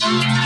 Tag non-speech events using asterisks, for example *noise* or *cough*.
Yeah. *laughs*